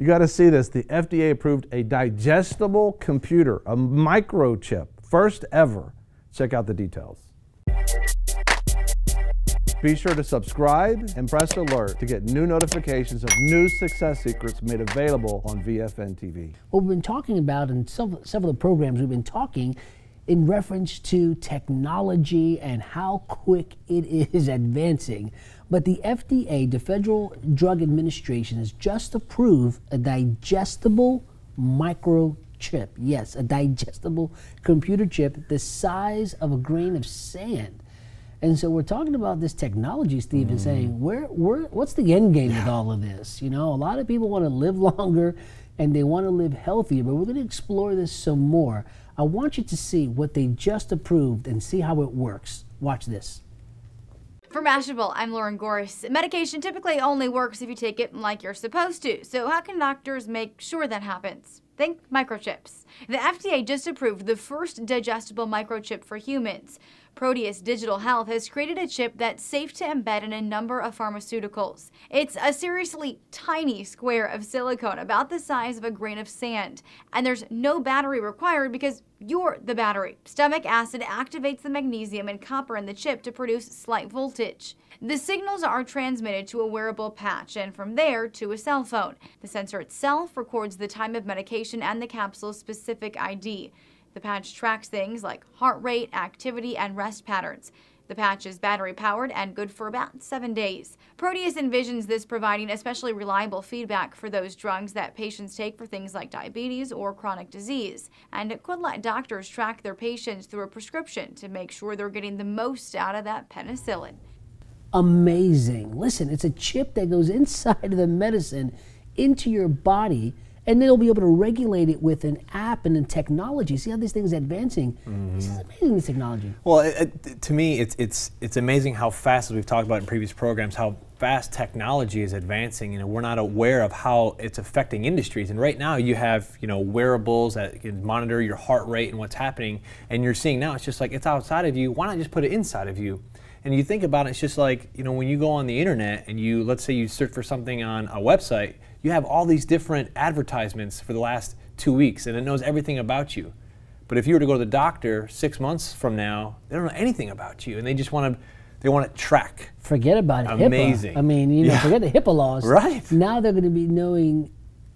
You got to see this. The FDA approved a digestible computer, a microchip, first ever. Check out the details. Be sure to subscribe and press alert to get new notifications of new success secrets made available on VFN TV. What we've been talking about in several, several of the programs, we've been talking in reference to technology and how quick it is advancing. But the FDA, the Federal Drug Administration, has just approved a digestible microchip. Yes, a digestible computer chip the size of a grain of sand. And so we're talking about this technology, Steve, mm. and saying, where, where, what's the end game yeah. with all of this? You know, a lot of people want to live longer and they want to live healthier, but we're going to explore this some more. I want you to see what they just approved and see how it works. Watch this. For Mashable, I'm Lauren Goris. Medication typically only works if you take it like you're supposed to. So how can doctors make sure that happens? Think microchips. The FDA just approved the first digestible microchip for humans. Proteus Digital Health has created a chip that's safe to embed in a number of pharmaceuticals. It's a seriously tiny square of silicone, about the size of a grain of sand, and there's no battery required because you're the battery. Stomach acid activates the magnesium and copper in the chip to produce slight voltage. The signals are transmitted to a wearable patch and from there to a cell phone. The sensor itself records the time of medication and the capsule's specific ID. The patch tracks things like heart rate, activity, and rest patterns. The patch is battery powered and good for about seven days. Proteus envisions this providing especially reliable feedback for those drugs that patients take for things like diabetes or chronic disease. And it could let doctors track their patients through a prescription to make sure they're getting the most out of that penicillin. Amazing. Listen, it's a chip that goes inside of the medicine into your body and they'll be able to regulate it with an app and a technology. See how these things is advancing. Mm-hmm. This is amazing, this technology. Well, it, it, to me, it's it's it's amazing how fast, as we've talked about in previous programs, how fast technology is advancing. You know, we're not aware of how it's affecting industries. And right now, you have you know wearables that can monitor your heart rate and what's happening, and you're seeing now it's just like it's outside of you. Why not just put it inside of you? And you think about it, it's just like, you know, when you go on the internet and you, let's say you search for something on a website, you have all these different advertisements for the last two weeks and it knows everything about you. But if you were to go to the doctor six months from now, they don't know anything about you and they just want to they want to track. Forget about it. Amazing. HIPAA. I mean, you know, yeah. forget the HIPAA laws. Right. Now they're going to be knowing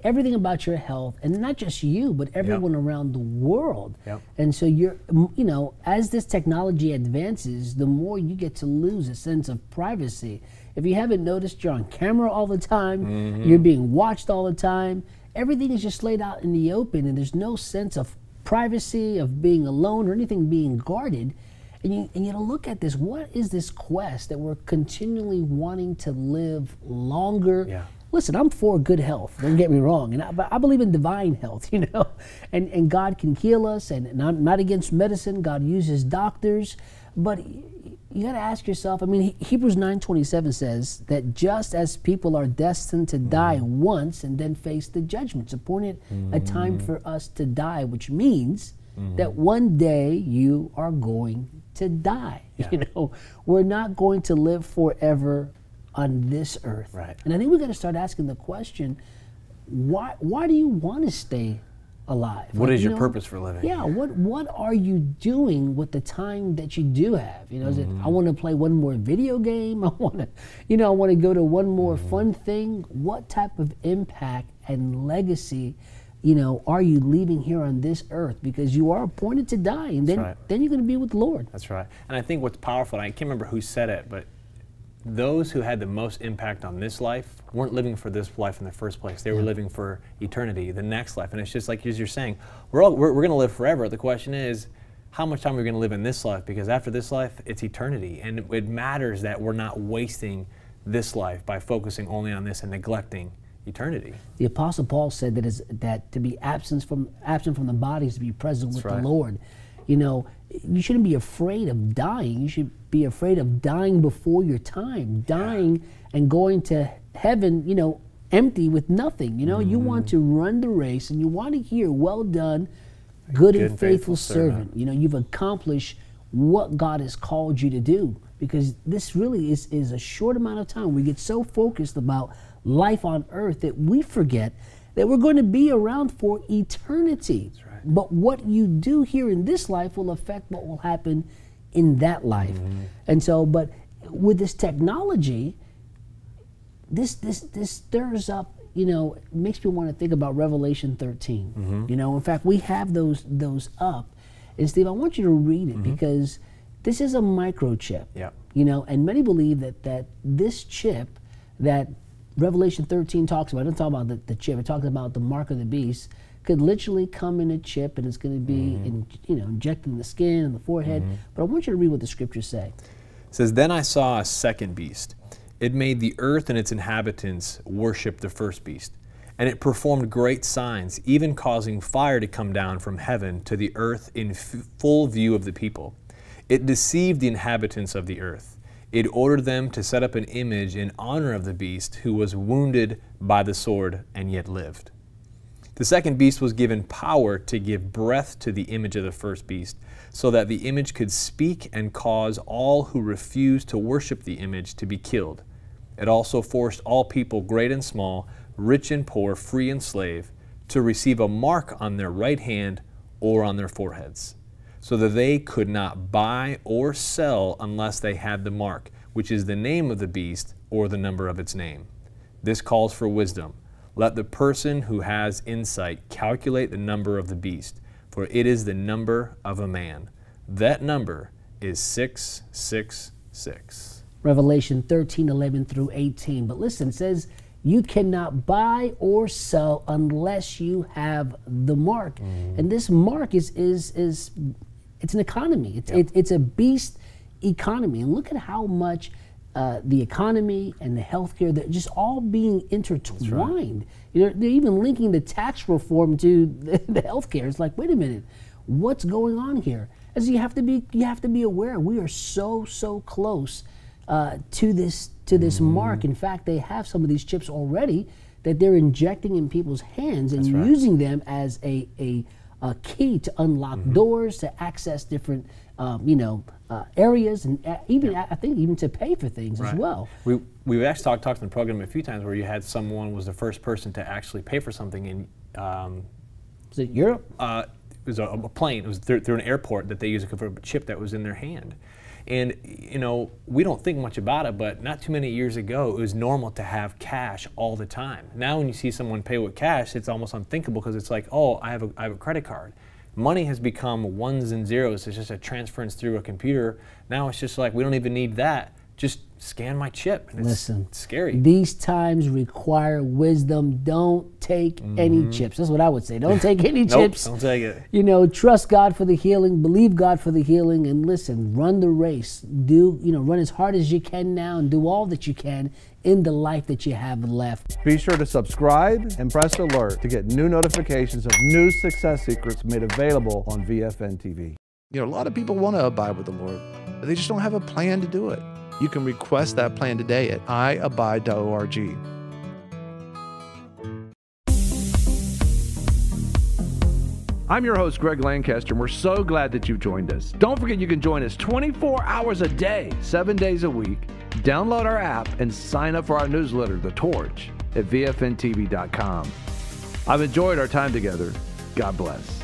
everything about your health, and not just you, but everyone yep. around the world. Yep. And so you're, you know, as this technology advances, the more you get to lose a sense of privacy. If you haven't noticed, you're on camera all the time, mm-hmm. you're being watched all the time. Everything is just laid out in the open, and there's no sense of privacy, of being alone, or anything being guarded. And you, and you look at this. What is this quest that we're continually wanting to live longer? Yeah. Listen, I'm for good health. Don't get me wrong, and I, I believe in divine health. You know, and and God can heal us, and not not against medicine. God uses doctors, but you got to ask yourself. I mean, Hebrews 9:27 says that just as people are destined to die mm. once and then face the judgment, it's appointed mm. a time mm. for us to die, which means mm. that one day you are going to die. Yeah. You know, we're not going to live forever on this earth. Right. And I think we got to start asking the question: Why? Why do you want to stay alive. What like, is you your know, purpose for living? Yeah, what what are you doing with the time that you do have? You know, mm-hmm. is it I mm-hmm. want to play one more video game? I want to, you know, I want to go to one more mm-hmm. fun thing. What type of impact and legacy, you know, are you leaving here on this earth? Because you are appointed to die, and then right. then you're going to be with the Lord. That's right. And I think what's powerful, I can't remember who said it, but those who had the most impact on this life weren't living for this life in the first place. They were living for eternity, the next life. And it's just like as you're saying, we're, all, we're, we're going to live forever. The question is, how much time are we going to live in this life? Because after this life, it's eternity. And it, it matters that we're not wasting this life by focusing only on this and neglecting eternity. The Apostle Paul said that is that to be absent from absent from the body is to be present That's with right. the Lord. You know, you shouldn't be afraid of dying. You should be afraid of dying before your time, dying and going to heaven, you know, empty with nothing. You know, mm-hmm. you want to run the race and you want to hear, well done, good, good and faithful, faithful servant. servant. You know, you've accomplished what God has called you to do because this really is, is a short amount of time. We get so focused about life on earth that we forget that we're going to be around for eternity. Right. But what you do here in this life will affect what will happen in that life. Mm-hmm. And so, but with this technology, this this this stirs up you know makes me want to think about revelation 13 mm-hmm. you know in fact we have those those up and steve i want you to read it mm-hmm. because this is a microchip yeah you know and many believe that that this chip that revelation 13 talks about it doesn't talk about the, the chip it talks about the mark of the beast could literally come in a chip and it's going to be mm-hmm. in, you know injected in the skin and the forehead mm-hmm. but i want you to read what the scriptures say it says then i saw a second beast it made the earth and its inhabitants worship the first beast. And it performed great signs, even causing fire to come down from heaven to the earth in f- full view of the people. It deceived the inhabitants of the earth. It ordered them to set up an image in honor of the beast who was wounded by the sword and yet lived. The second beast was given power to give breath to the image of the first beast, so that the image could speak and cause all who refused to worship the image to be killed. It also forced all people, great and small, rich and poor, free and slave, to receive a mark on their right hand or on their foreheads, so that they could not buy or sell unless they had the mark, which is the name of the beast or the number of its name. This calls for wisdom. Let the person who has insight calculate the number of the beast, for it is the number of a man. That number is 666. Revelation 13, 11 through 18. But listen, it says, you cannot buy or sell unless you have the mark. Mm. And this mark is, is, is it's an economy. It's, yep. it, it's a beast economy. And look at how much uh, the economy and the healthcare, they're just all being intertwined. Right. You know, they're even linking the tax reform to the, the healthcare. It's like, wait a minute, what's going on here? As you have to be, you have to be aware. We are so so close uh, to this to this mm. mark. In fact, they have some of these chips already that they're injecting in people's hands and right. using them as a, a, a key to unlock mm-hmm. doors to access different um, you know uh, areas and uh, even yeah. I think even to pay for things right. as well. We we've actually talked talked in the program a few times where you had someone was the first person to actually pay for something in. Um, was it Europe? Uh, it was a, a, plane. It was through, through an airport that they used a chip that was in their hand. And you know, we don't think much about it, but not too many years ago, it was normal to have cash all the time. Now, when you see someone pay with cash, it's almost unthinkable because it's like, oh, I have a, I have a credit card. Money has become ones and zeros. It's just a transference through a computer. Now it's just like we don't even need that. Just scan my chip. And Listen, it's scary. These times require wisdom. Don't take mm-hmm. any chips. That's what I would say. Don't take any nope, chips. Don't take it. You know, trust God for the healing. Believe God for the healing, and listen. Run the race. Do you know? Run as hard as you can now, and do all that you can in the life that you have left. Be sure to subscribe and press alert to get new notifications of new success secrets made available on VFN TV. You know, a lot of people want to abide with the Lord, but they just don't have a plan to do it. You can request that plan today at iabide.org. I'm your host, Greg Lancaster, and we're so glad that you've joined us. Don't forget you can join us 24 hours a day, seven days a week. Download our app and sign up for our newsletter, The Torch, at VFNTV.com. I've enjoyed our time together. God bless.